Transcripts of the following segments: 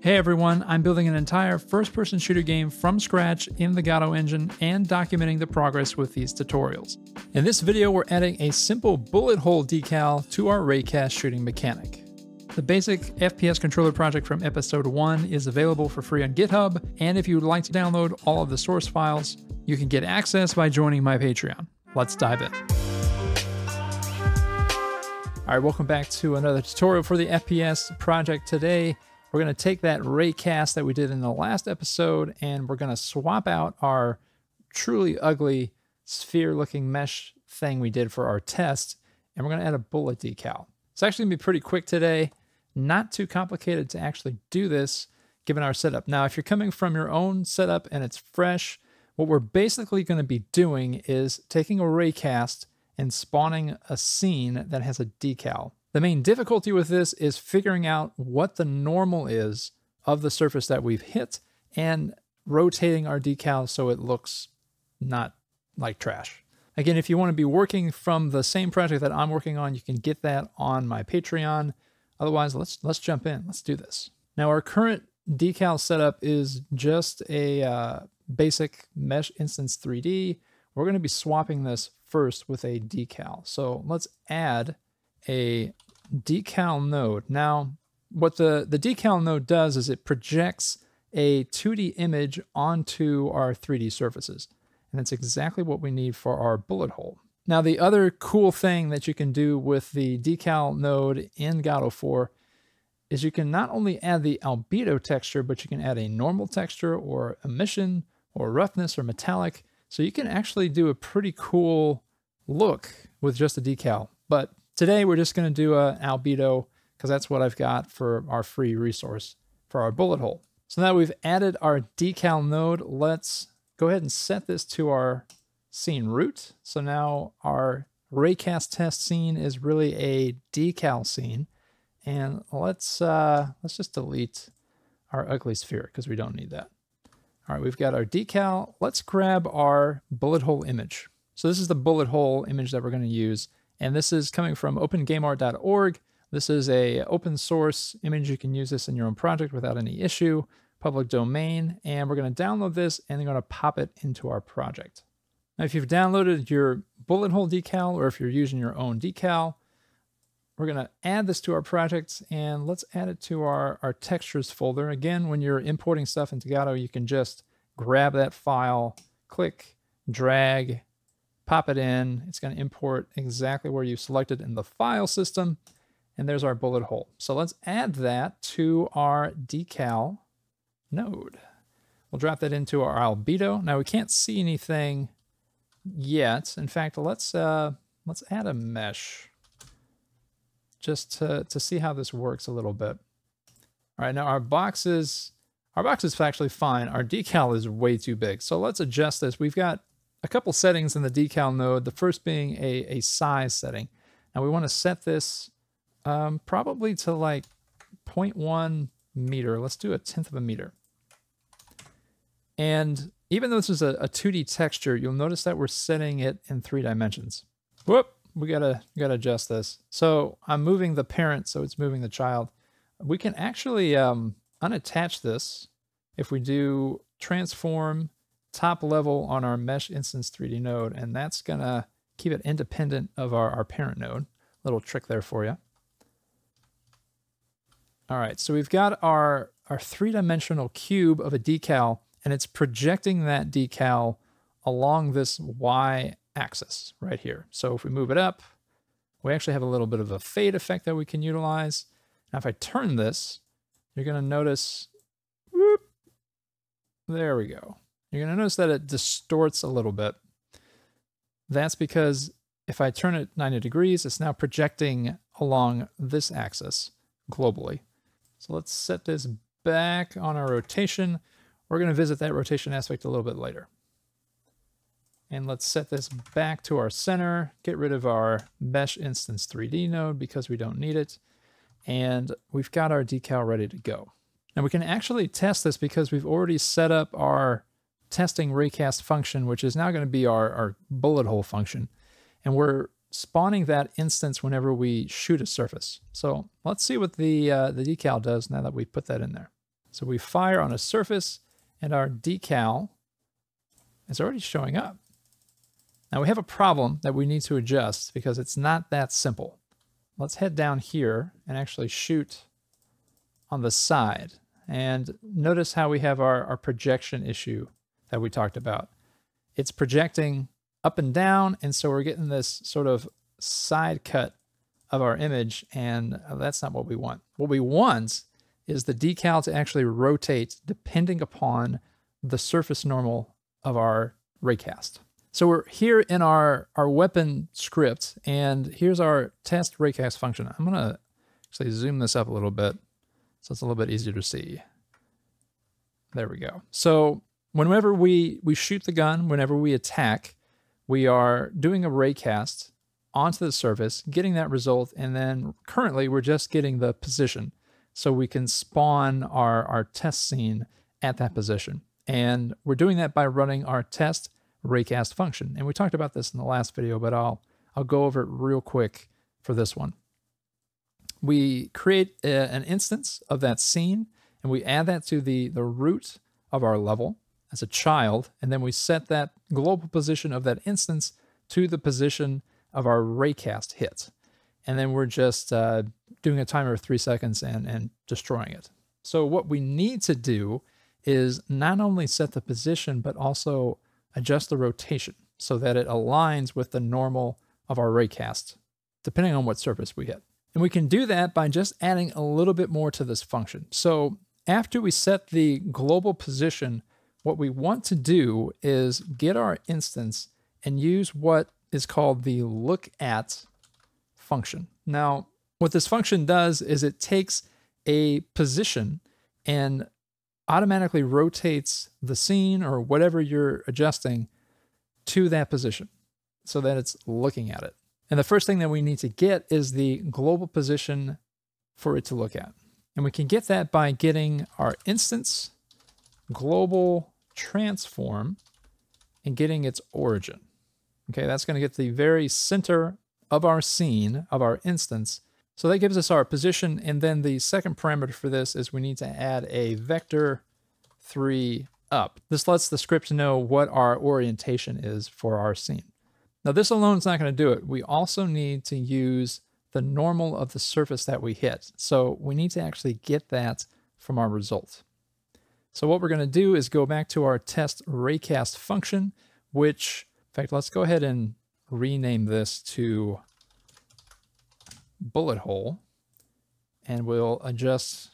Hey everyone, I'm building an entire first person shooter game from scratch in the Godot engine and documenting the progress with these tutorials. In this video, we're adding a simple bullet hole decal to our raycast shooting mechanic. The basic FPS controller project from episode 1 is available for free on GitHub, and if you would like to download all of the source files, you can get access by joining my Patreon. Let's dive in. All right, welcome back to another tutorial for the FPS project today. We're going to take that raycast that we did in the last episode and we're going to swap out our truly ugly sphere looking mesh thing we did for our test and we're going to add a bullet decal. It's actually going to be pretty quick today, not too complicated to actually do this given our setup. Now, if you're coming from your own setup and it's fresh, what we're basically going to be doing is taking a raycast and spawning a scene that has a decal. The main difficulty with this is figuring out what the normal is of the surface that we've hit and rotating our decal so it looks not like trash. Again, if you want to be working from the same project that I'm working on, you can get that on my Patreon. Otherwise, let's let's jump in. Let's do this. Now, our current decal setup is just a uh, basic mesh instance 3D. We're going to be swapping this first with a decal. So let's add a decal node. Now, what the, the decal node does is it projects a 2D image onto our 3D surfaces. And that's exactly what we need for our bullet hole. Now, the other cool thing that you can do with the decal node in Godot 4 is you can not only add the albedo texture, but you can add a normal texture or emission or roughness or metallic. So you can actually do a pretty cool look with just a decal. But Today we're just going to do a albedo because that's what I've got for our free resource for our bullet hole. So now we've added our decal node. Let's go ahead and set this to our scene root. So now our raycast test scene is really a decal scene. And let's uh, let's just delete our ugly sphere because we don't need that. All right, we've got our decal. Let's grab our bullet hole image. So this is the bullet hole image that we're going to use. And this is coming from opengameart.org. This is a open source image. You can use this in your own project without any issue, public domain. And we're going to download this and then going to pop it into our project. Now, if you've downloaded your bullet hole decal or if you're using your own decal, we're going to add this to our project and let's add it to our, our textures folder. Again, when you're importing stuff into Godot, you can just grab that file, click, drag, pop it in. It's going to import exactly where you selected in the file system. And there's our bullet hole. So let's add that to our decal node. We'll drop that into our albedo. Now we can't see anything yet. In fact, let's uh, let's add a mesh just to, to see how this works a little bit. All right, now our boxes, our box is actually fine. Our decal is way too big. So let's adjust this. We've got a couple settings in the decal node, the first being a, a size setting. Now we want to set this um, probably to like 0.1 meter. Let's do a tenth of a meter. And even though this is a, a 2D texture, you'll notice that we're setting it in three dimensions. Whoop, we gotta, we gotta adjust this. So I'm moving the parent, so it's moving the child. We can actually um, unattach this if we do transform top level on our mesh instance 3D node, and that's gonna keep it independent of our, our parent node. Little trick there for you. All right, so we've got our, our three-dimensional cube of a decal, and it's projecting that decal along this y-axis right here. So if we move it up, we actually have a little bit of a fade effect that we can utilize. Now if I turn this, you're gonna notice, whoop, there we go. You're going to notice that it distorts a little bit. That's because if I turn it 90 degrees, it's now projecting along this axis globally. So let's set this back on our rotation. We're going to visit that rotation aspect a little bit later. And let's set this back to our center, get rid of our mesh instance 3D node because we don't need it. And we've got our decal ready to go. Now we can actually test this because we've already set up our testing raycast function, which is now going to be our, our bullet hole function. And we're spawning that instance whenever we shoot a surface. So let's see what the, uh, the decal does now that we put that in there. So we fire on a surface and our decal is already showing up. Now we have a problem that we need to adjust because it's not that simple. Let's head down here and actually shoot on the side. And notice how we have our, our projection issue that we talked about. It's projecting up and down, and so we're getting this sort of side cut of our image, and uh, that's not what we want. What we want is the decal to actually rotate depending upon the surface normal of our raycast. So we're here in our, our weapon script, and here's our test raycast function. I'm gonna actually zoom this up a little bit so it's a little bit easier to see. There we go. So whenever we, we shoot the gun, whenever we attack, we are doing a raycast onto the surface, getting that result, and then currently we're just getting the position. So we can spawn our, our test scene at that position. And we're doing that by running our test raycast function. And we talked about this in the last video, but I'll, I'll go over it real quick for this one. We create a, an instance of that scene and we add that to the, the root of our level as a child, and then we set that global position of that instance to the position of our raycast hit. And then we're just uh, doing a timer of three seconds and, and destroying it. So what we need to do is not only set the position, but also adjust the rotation so that it aligns with the normal of our raycast, depending on what surface we hit. And we can do that by just adding a little bit more to this function. So after we set the global position, what we want to do is get our instance and use what is called the look at function. Now, what this function does is it takes a position and automatically rotates the scene or whatever you're adjusting to that position so that it's looking at it. And the first thing that we need to get is the global position for it to look at. And we can get that by getting our instance global transform and getting its origin. Okay, that's going to get the very center of our scene, of our instance. So that gives us our position. And then the second parameter for this is we need to add a vector 3 up. This lets the script know what our orientation is for our scene. Now this alone is not going to do it. We also need to use the normal of the surface that we hit. So we need to actually get that from our result. So what we're going to do is go back to our test raycast function, which, in fact, let's go ahead and rename this to bullet hole, and we'll adjust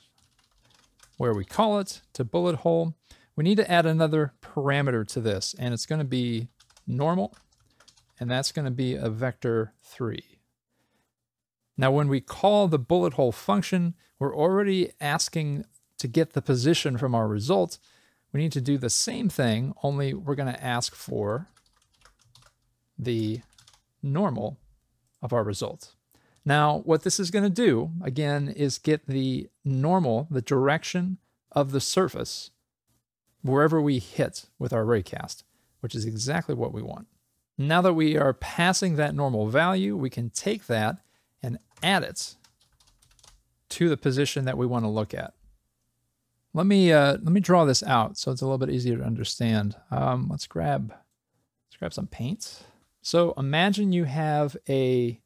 where we call it to bullet hole. We need to add another parameter to this, and it's going to be normal, and that's going to be a vector 3. Now, when we call the bullet hole function, we're already asking to get the position from our result. We need to do the same thing, only we're going to ask for the normal of our result. Now, what this is going to do, again, is get the normal, the direction of the surface, wherever we hit with our raycast, which is exactly what we want. Now that we are passing that normal value, we can take that and add it to the position that we want to look at. Let me uh, let me draw this out so it's a little bit easier to understand. Um, let's grab let's grab some paint. So imagine you have a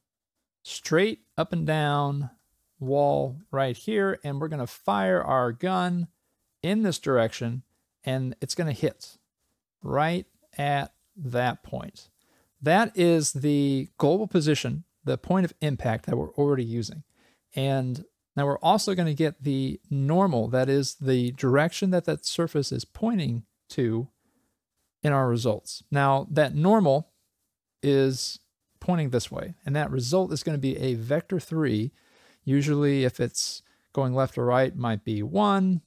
straight up and down wall right here, and we're going to fire our gun in this direction, and it's going to hit right at that point. That is the global position the point of impact that we're already using. And now we're also going to get the normal, that is the direction that that surface is pointing to in our results. Now that normal is pointing this way, and that result is going to be a vector 3. Usually if it's going left or right, might be 1,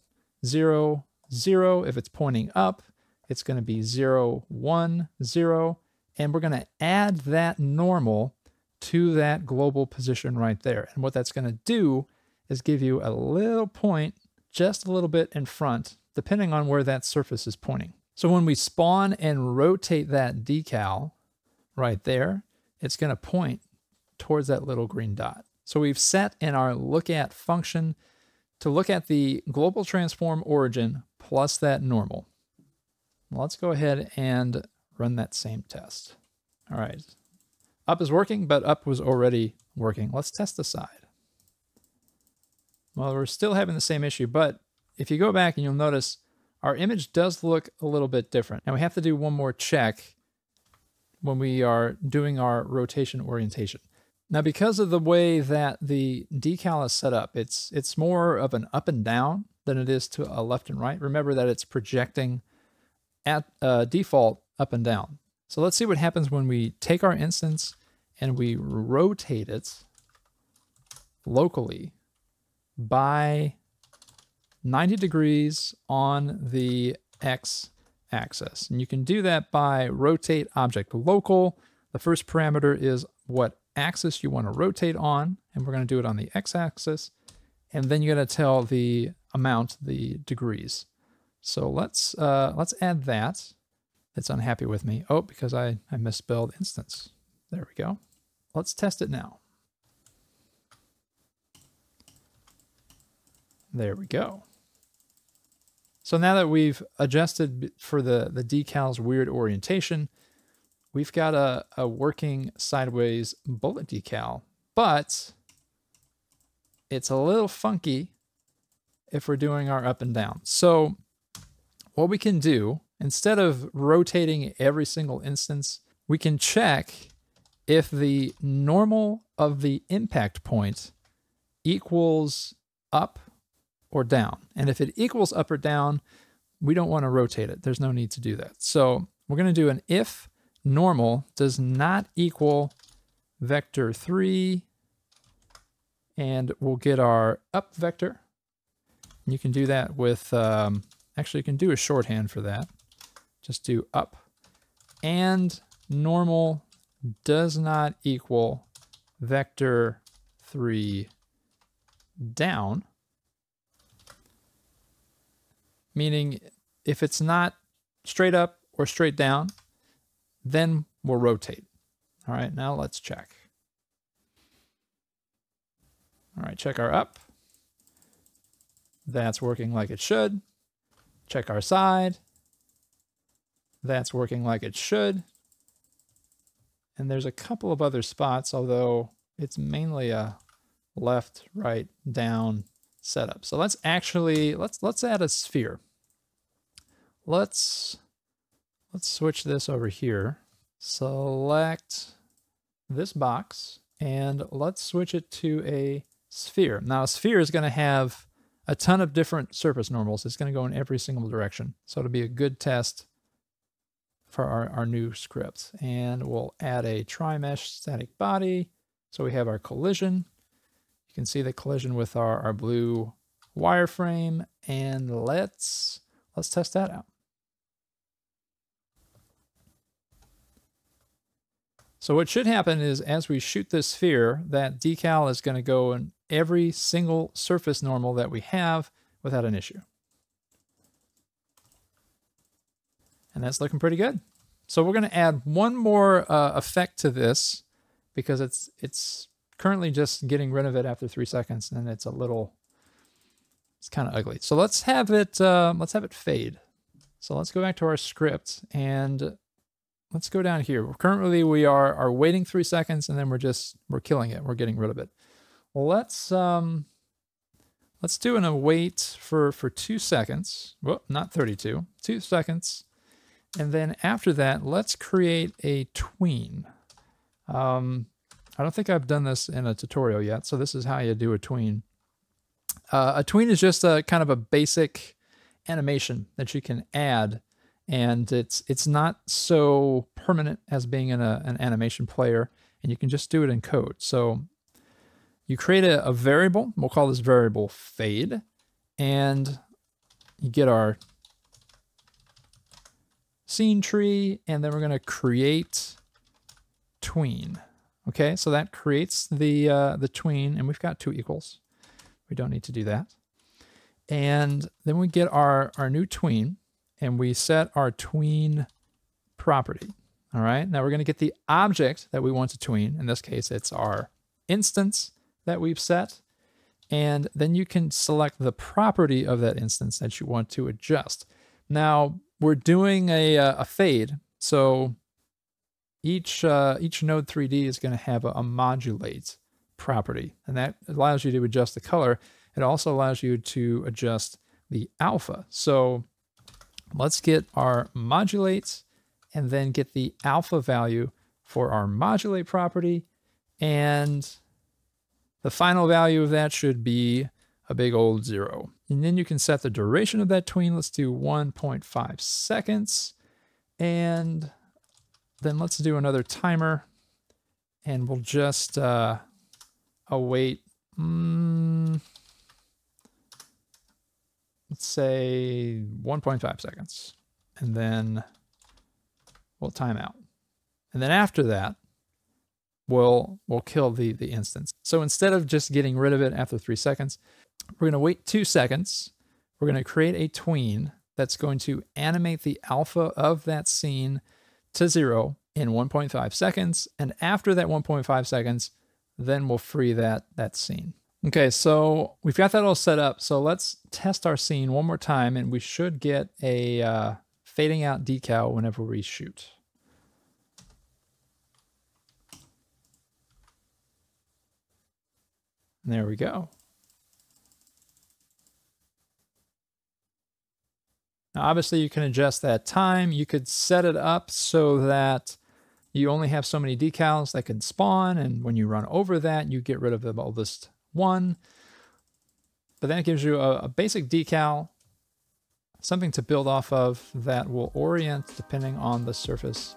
0, 0. If it's pointing up, it's going to be 0, 1, 0. And we're going to add that normal to that global position right there. And what that's going to do is give you a little point just a little bit in front, depending on where that surface is pointing. So when we spawn and rotate that decal right there, it's going to point towards that little green dot. So we've set in our look at function to look at the global transform origin plus that normal. Let's go ahead and run that same test. All right. Up is working, but up was already working. Let's test the side. Well, we're still having the same issue, but if you go back and you'll notice our image does look a little bit different. Now we have to do one more check when we are doing our rotation orientation. Now, because of the way that the decal is set up, it's it's more of an up and down than it is to a left and right. Remember that it's projecting at uh, default up and down. So let's see what happens when we take our instance and we rotate it locally by 90 degrees on the X axis. And you can do that by rotate object local. The first parameter is what axis you want to rotate on, and we're going to do it on the X axis. And then you're going to tell the amount, the degrees. So let's uh, let's add that. It's unhappy with me. Oh, because I, I misspelled instance. There we go. Let's test it now. There we go. So now that we've adjusted for the, the decal's weird orientation, we've got a, a working sideways bullet decal, but it's a little funky if we're doing our up and down. So what we can do, instead of rotating every single instance, we can check if the normal of the impact point equals up or down. And if it equals up or down, we don't want to rotate it. There's no need to do that. So we're going to do an if normal does not equal vector 3, and we'll get our up vector. You can do that with, um, actually you can do a shorthand for that. Just do up. And normal does not equal vector 3 down meaning if it's not straight up or straight down, then we'll rotate. All right, now let's check. All right, check our up. That's working like it should. Check our side. That's working like it should. And there's a couple of other spots, although it's mainly a left, right, down setup. So let's actually, let's, let's add a sphere. Let's, let's switch this over here. Select this box and let's switch it to a sphere. Now a sphere is going to have a ton of different surface normals. It's going to go in every single direction. So it'll be a good test for our, our new script. And we'll add a tri-mesh static body. So we have our collision. You can see the collision with our, our blue wireframe. And let's, let's test that out. So what should happen is as we shoot this sphere, that decal is going to go in every single surface normal that we have without an issue. And that's looking pretty good. So we're going to add one more uh, effect to this because it's it's currently just getting rid of it after three seconds and it's a little it's kind of ugly. So let's have it uh, let's have it fade. So let's go back to our script and let's go down here. Currently we are, are waiting three seconds and then we're just, we're killing it. We're getting rid of it. Let's, um, let's do an await for, for two seconds. Well, not 32, two seconds. And then after that, let's create a tween. Um, I don't think I've done this in a tutorial yet. So this is how you do a tween. Uh, a tween is just a kind of a basic animation that you can add and it's it's not so permanent as being in a, an animation player and you can just do it in code. So you create a, a variable we'll call this variable fade and you get our scene tree and then we're going to create tween. Okay so that creates the uh, the tween and we've got two equals. We don't need to do that. And then we get our our new tween and we set our tween property. All right, now we're going to get the object that we want to tween. In this case, it's our instance that we've set. and then you can select the property of that instance that you want to adjust. Now we're doing a, uh, a fade, so each uh, each node 3D is going to have a, a modulate property, and that allows you to adjust the color. It also allows you to adjust the alpha. So let's get our modulates and then get the alpha value for our modulate property. And the final value of that should be a big old zero. And then you can set the duration of that tween. Let's do 1.5 seconds. And then let's do another timer. And we'll just uh, await, mm, let's say 1.5 seconds. And then we'll time out. And then after that, we'll, we'll kill the, the instance. So instead of just getting rid of it after three seconds, we're going to wait two seconds. We're going to create a tween that's going to animate the alpha of that scene to zero in 1.5 seconds. And after that 1.5 seconds, then we'll free that, that scene. Okay, so we've got that all set up. So let's test our scene one more time and we should get a uh, fading out decal whenever we shoot. There we go. Now, obviously, you can adjust that time. You could set it up so that you only have so many decals that can spawn, and when you run over that, you get rid of the oldest one. But then it gives you a, a basic decal, something to build off of that will orient depending on the surface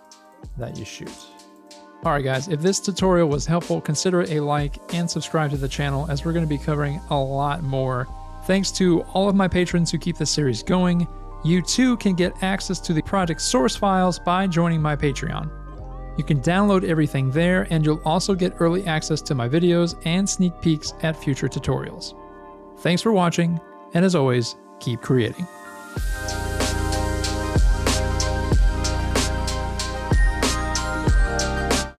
that you shoot. Alright guys, if this tutorial was helpful, consider a like and subscribe to the channel as we're going to be covering a lot more. Thanks to all of my patrons who keep this series going. You too can get access to the project source files by joining my Patreon. You can download everything there and you'll also get early access to my videos and sneak peeks at future tutorials. Thanks for watching, and as always, keep creating.